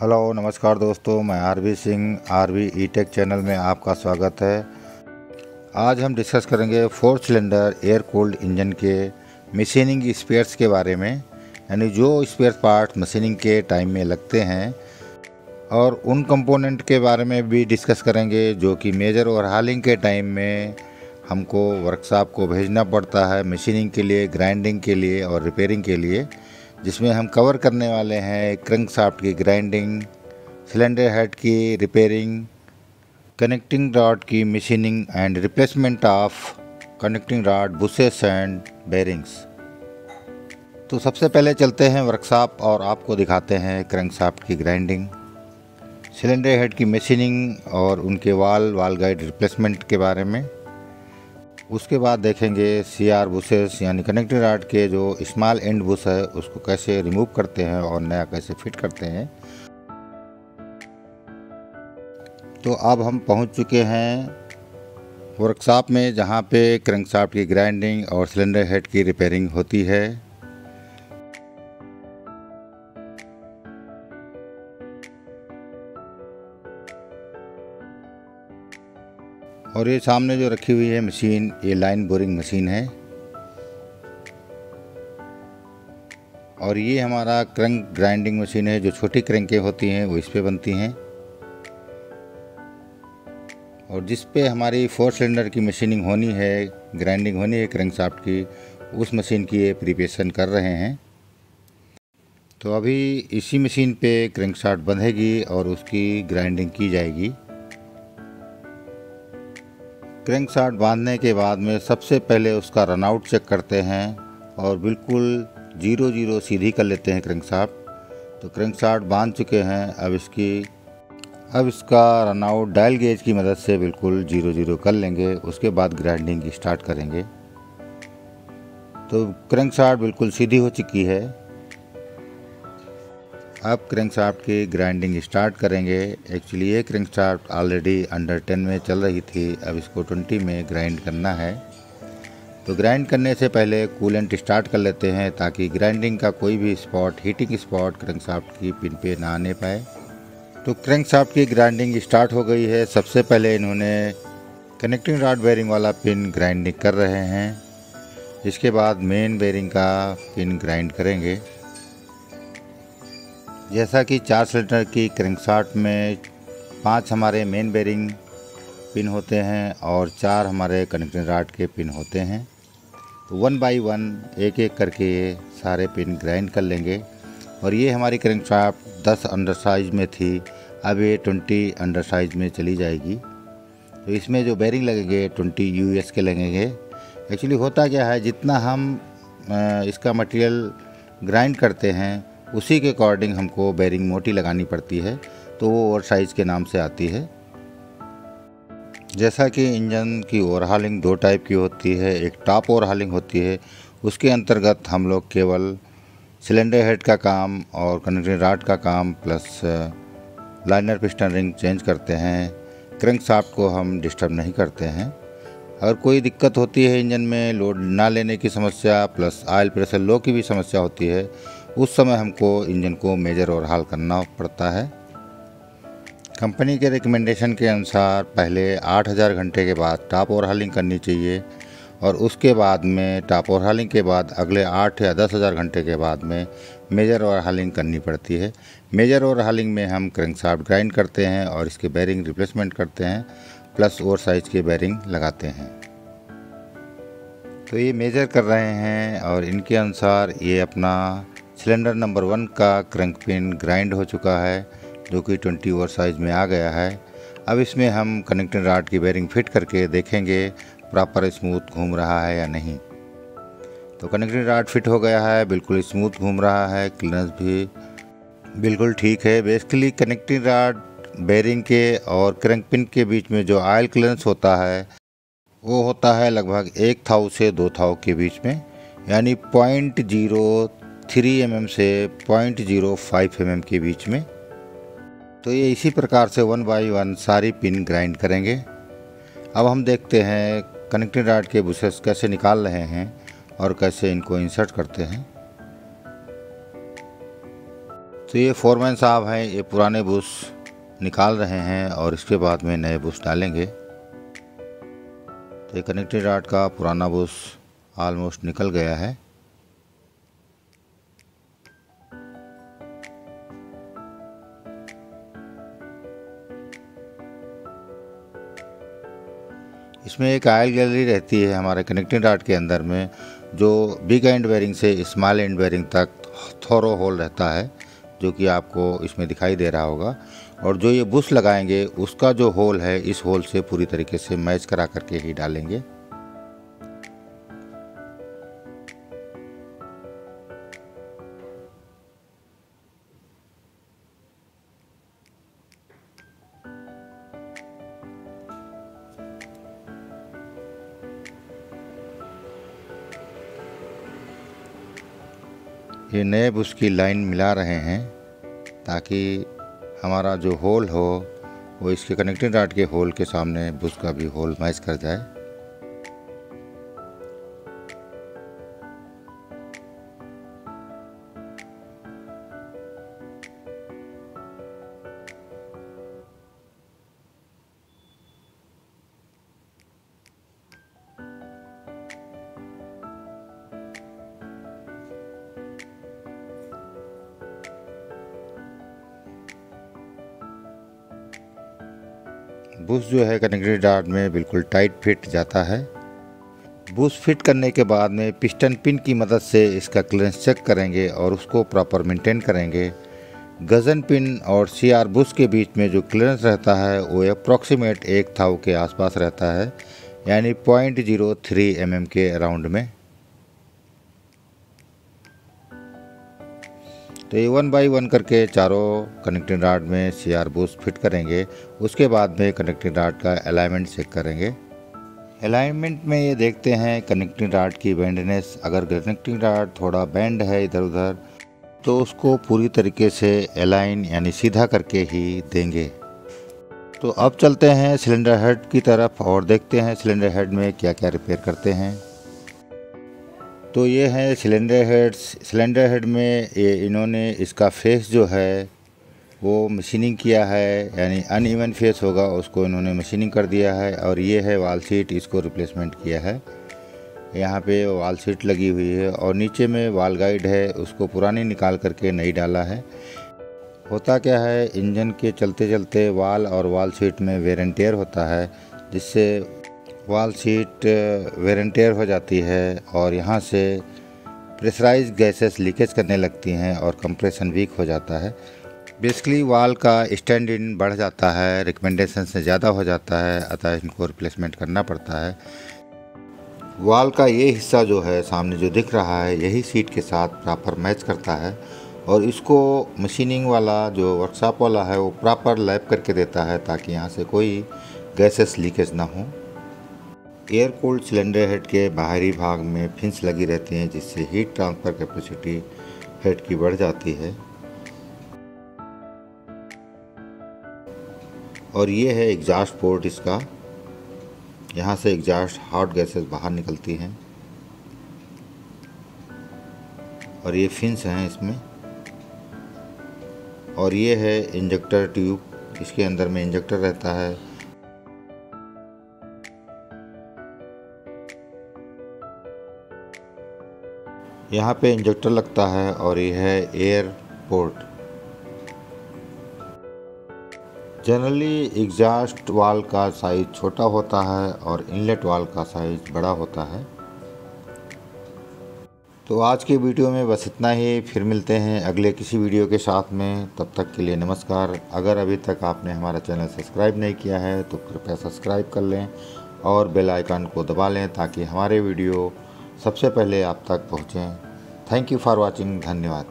Hello, नमस्कार दोस्तों, मैं R V Singh R V E tech channel में आपका स्वागत है। आज हम डिस्कस करेंगे four cylinder air cold engine के मशीनिंग स्पेयर्स के बारे में, यानी जो स्पेयर पार्ट मशीनिंग के टाइम में लगते हैं, और उन कंपोनेंट के बारे में भी डिस्कस करेंगे, जो कि मेजर और हालिंग के टाइम में हमको वर्कशॉप को भेजना पड़ता है मशीनिंग के लिए, ग्राइंडिंग के लिए और रिपेयरिंग के लिए। जिसमें हम कवर करने वाले हैं क्रंक साफ्ट की ग्राइंडिंग सिलेंडर हेड की रिपेयरिंग कनेक्टिंग रॉड की machining and replacement of connecting rod bushes and bearings तो सबसे पहले चलते हैं वर्कशॉप और आपको दिखाते हैं क्रंक साफ्ट की ग्राइंडिंग सिलेंडर हेड की मशीनिंग और उनके वाल वाल गाइड रिप्लेसमेंट के बारे में। उसके बाद देखेंगे सी आर बुसेस यानी कनेक्टेड आर्ट के जो स्मॉल एंड बुश है, उसको कैसे रिमूव करते हैं और नया कैसे फिट करते हैं। तो अब हम पहुँच चुके हैं वर्कशॉप में, जहाँ पे क्रंकशाफ्ट की ग्राइंडिंग और सिलेंडर हेड की रिपेयरिंग होती है। और ये सामने जो रखी हुई है मशीन, ये लाइन बोरिंग मशीन है। और ये हमारा क्रंक ग्राइंडिंग मशीन है, जो छोटी क्रंकें होती हैं, वो इस पर बनती हैं। और जिस पे हमारी फोर सिलेंडर की मशीनिंग होनी है, ग्राइंडिंग होनी है क्रंक साफ्ट की, उस मशीन की ये प्रिपेशन कर रहे हैं। तो अभी इसी मशीन पे क्रंक साफ्ट बंधेगी और उसकी ग्राइंडिंग की जाएगी। क्रैंक शार्ट बांधने के बाद में सबसे पहले उसका रनआउट चेक करते हैं और बिल्कुल ज़ीरो ज़ीरो सीधी कर लेते हैं क्रैंक शार्ट तो क्रैंक शार्ट बाँध चुके हैं, अब इसकी, अब इसका रनआउट डायल गेज की मदद से बिल्कुल ज़ीरो ज़ीरो कर लेंगे, उसके बाद ग्राइंडिंग स्टार्ट करेंगे। तो क्रैंक शार्ट बिल्कुल सीधी हो चुकी है अब क्रैंक शाफ्ट की ग्राइंडिंग स्टार्ट करेंगे। एक्चुअली ये crankshaft already under ten में चल रही थी। अब इसको ट्वेंटी में ग्राइंड करना है। तो ग्राइंड करने से पहले कूलेंट स्टार्ट कर लेते हैं ताकि ग्राइंडिंग का कोई भी spot heating spot crankshaft की पिन पे ना आने पाए। तो क्रैंक शाफ्ट की ग्राइंडिंग स्टार्ट हो गई है। सबसे पहले इन्होंने कनेक्टिंग रॉड बेरिंग वाला पिन ग्राइंडिंग कर रहे हैं। इसके बाद मेन बेरिंग का पिन ग्राइंड करेंगे। जैसा कि चार सिलेंडर की क्रैंकशाफ्ट में पाँच हमारे मेन बेरिंग पिन होते हैं और चार हमारे कनेक्टिंग राड के पिन होते हैं। तो वन बाय वन एक एक करके ये सारे पिन ग्राइंड कर लेंगे। और ये हमारी क्रैंकशाफ्ट दस अंडर साइज़ में थी, अब ये ट्वेंटी अंडर साइज़ में चली जाएगी। तो इसमें जो बेरिंग लगेंगे ट्वेंटी यू के लगेंगे। एक्चुअली होता क्या है, जितना हम इसका मटेरियल ग्राइंड करते हैं उसी के अकॉर्डिंग हमको बेरिंग मोटी लगानी पड़ती है तो वो ओवर साइज़ के नाम से आती है। जैसा कि इंजन की ओवरहालिंग दो टाइप की होती है, एक टॉप ओवरहालिंग होती है, उसके अंतर्गत हम लोग केवल सिलेंडर हेड का काम और कनेक्टिंग राड का काम plus liner piston ring change करते हैं क्रंक साफ्ट को हम डिस्टर्ब नहीं करते हैं। अगर कोई दिक्कत होती है इंजन में लोड ना लेने की समस्या प्लस ऑयल प्रेशर लो की भी समस्या होती है उस समय हमको इंजन को मेजर और हाल करना पड़ता है। कंपनी के रिकमेंडेशन के अनुसार पहले 8000 घंटे के बाद टॉप ओवर हालिंग करनी चाहिए और उसके बाद में टॉप ओवर हालिंग के बाद अगले आठ या दस हज़ार घंटे के बाद में मेजर ओवर हालिंग करनी पड़ती है। मेजर ओवर हालिंग में हम क्रैंक साफ्ट ग्राइंड करते हैं और इसके बैरिंग रिप्लेसमेंट करते हैं प्लस ओवर साइज़ के बैरिंग लगाते हैं। तो ये मेजर कर रहे हैं और इनके अनुसार ये अपना सिलेंडर नंबर वन का क्रंक पिन ग्राइंड हो चुका है, जो कि 20 ओवर साइज़ में आ गया है। अब इसमें हम कनेक्टिंग राड की बेरिंग फिट करके देखेंगे, प्रॉपर स्मूथ घूम रहा है या नहीं। तो कनेक्टिंग राड फिट हो गया है, बिल्कुल स्मूथ घूम रहा है क्लीनेस भी बिल्कुल ठीक है। बेसिकली कनेक्टिंग राड बेरिंग के और क्रंक पिन के बीच में जो ऑयल क्लियरेंस होता है, वो होता है लगभग एक थाउ से दो थाउ के बीच में, यानी पॉइंट ज़ीरो थ्री एम से पॉइंट ज़ीरो फाइव एम के बीच में। तो ये इसी प्रकार से वन बाई वन सारी पिन ग्राइंड करेंगे। अब हम देखते हैं कनेक्टिंग राड के बुसेस कैसे निकाल रहे हैं और कैसे इनको इंसर्ट करते हैं। तो ये फोरमैन साहब हैं, ये पुराने बुश निकाल रहे हैं और इसके बाद में नए बुश डालेंगे। तो ये कनेक्टेड आर्ट का पुराना बुश आलमोस्ट निकल गया है। इसमें एक आयल गैलरी रहती है हमारे कनेक्टिंग आर्ट के अंदर में, जो बिग एंड वेरिंग से स्मॉल एंड वेरिंग तक थोरो होल रहता है, जो कि आपको इसमें दिखाई दे रहा होगा। और जो ये बुश लगाएँगे, उसका जो होल है, इस होल से पूरी तरीके से मैच करा करके ही डालेंगे। ये नए बुश की लाइन मिला रहे हैं ताकि हमारा जो होल हो, वो इसके कनेक्टिंग राड के होल के सामने बुश का भी होल मैच कर जाए। बुश जो है कनेक्टेड डार्ट में बिल्कुल टाइट फिट जाता है। बुश फिट करने के बाद में पिस्टन पिन की मदद से इसका क्लियरेंस चेक करेंगे और उसको प्रॉपर मेंटेन करेंगे। गज़न पिन और सी आर बुश के बीच में जो क्लियरेंस रहता है, वो अप्रॉक्सीमेट एक थाउ के आसपास रहता है, यानी पॉइंट ज़ीरो थ्री एम के अराउंड में। तो ये वन बाई वन करके चारों कनेक्टिंग राड में सी आर बूस्ट फिट करेंगे। उसके बाद में कनेक्टिंग राड का अलाइनमेंट चेक करेंगे। अलाइनमेंट में ये देखते हैं कनेक्टिंग राड की बैंडनेस अगर कनेक्टिंग राड थोड़ा बैंड है इधर उधर तो उसको पूरी तरीके से अलाइन यानी सीधा करके ही देंगे। तो अब चलते हैं सिलेंडर हेड की तरफ़ और देखते हैं सिलेंडर हेड में क्या क्या रिपेयर करते हैं। तो ये है सिलेंडर हेड्स सिलेंडर हेड में ये इन्होंने इसका फेस जो है, वो मशीनिंग किया है, यानी अन इवन फेस होगा, उसको इन्होंने मशीनिंग कर दिया है और ये है वाल सीट इसको रिप्लेसमेंट किया है। यहाँ पे वाल सीट लगी हुई है और नीचे में वाल गाइड है, उसको पुरानी निकाल करके नई डाला है। होता क्या है, इंजन के चलते चलते वाल और वाल सीट में वेरेंटियर होता है, जिससे वाल सीट वेरेंटियर हो जाती है और यहाँ से प्रेशराइज गैसेस लीकेज करने लगती हैं और कंप्रेशन वीक हो जाता है। बेसिकली वाल का स्टैंड इन बढ़ जाता है रिकमेंडेशन से ज़्यादा हो जाता है, अतः इनको रिप्लेसमेंट करना पड़ता है। वाल का ये हिस्सा जो है, सामने जो दिख रहा है, यही सीट के साथ प्रॉपर मैच करता है और इसको मशीनिंग वाला जो वर्कशॉप वाला है, वो प्रॉपर लैप करके देता है ताकि यहाँ से कोई गैसेस लीकेज ना हो। एयर कूल्ड सिलेंडर हेड के बाहरी भाग में फिंस लगी रहती हैं, जिससे हीट ट्रांसफ़र कैपेसिटी हेड की बढ़ जाती है। और ये है एग्जास्ट पोर्ट इसका। यहाँ से एग्जास्ट हॉट गैसेस बाहर निकलती हैं। और ये फिंस हैं इसमें। और ये है इंजेक्टर ट्यूब। इसके अंदर में इंजेक्टर रहता है। यहाँ पे इंजेक्टर लगता है और ये है एयर पोर्ट जनरली एग्जास्ट वाल का साइज़ छोटा होता है और इनलेट वाल का साइज़ बड़ा होता है. तो आज के वीडियो में बस इतना ही. फिर मिलते हैं अगले किसी वीडियो के साथ में. तब तक के लिए नमस्कार. अगर अभी तक आपने हमारा चैनल सब्सक्राइब नहीं किया है तो कृपया सब्सक्राइब कर लें और बेल आइकन को दबा लें ताकि हमारे वीडियो सबसे पहले आप तक पहुँचें थैंक यू फॉर वॉचिंग धन्यवाद।